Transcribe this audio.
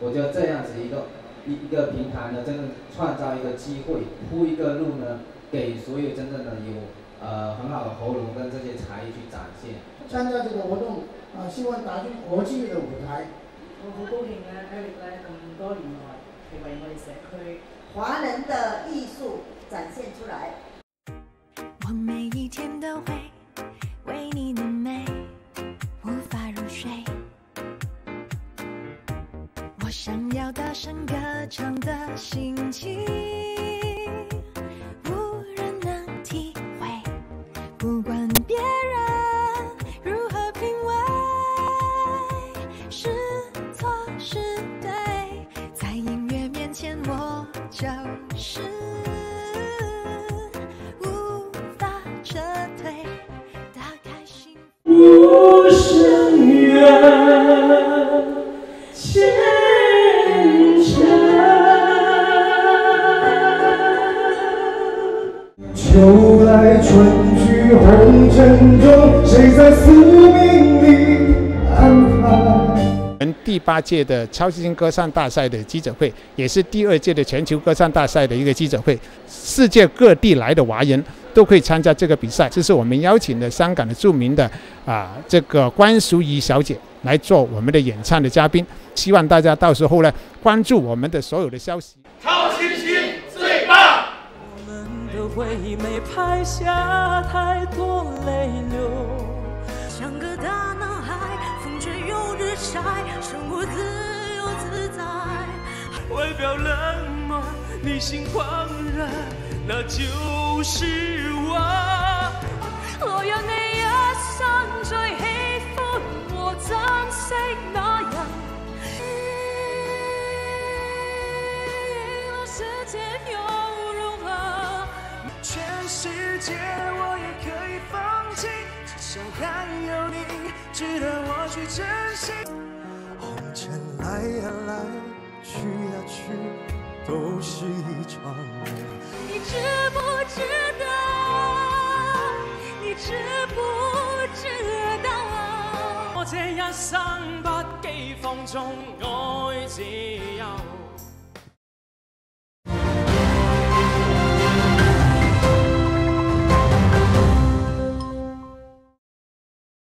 我就这样子一个一一个平台呢，真正创造一个机会，铺一个路呢，给所有真正的有呃很好的喉咙跟这些才艺去展现。参加这个活动啊，希望打进国际的舞台。我好高兴啊，Eric 来咁多年啦，因为我的社区华人的艺术展现出来。我每一天都会。我想要大声歌唱的心情，无人能体会。不管别人如何品味，是错是对，在音乐面前，我就是。秋来春去，红尘中，谁在宿命里安排？第八届的超级星歌唱大赛的记者会，也是第二届的全球歌唱大赛的一个记者会。世界各地来的华人都可以参加这个比赛。这是我们邀请的香港的著名的啊，这个关淑怡小姐来做我们的演唱的嘉宾。希望大家到时候呢关注我们的所有的消息。回忆没拍下太多泪流，像个大男孩，风吹又日晒，生活自由自在。外表冷漠，内心狂热，那就是我。我要你一生最喜欢和珍惜那人，时间全世界我也可以放弃，至少还有你值得我去珍惜。红尘来呀来，去呀去，都是一场梦。你知不知道？你知不知道？我这一生不羁放纵爱自由。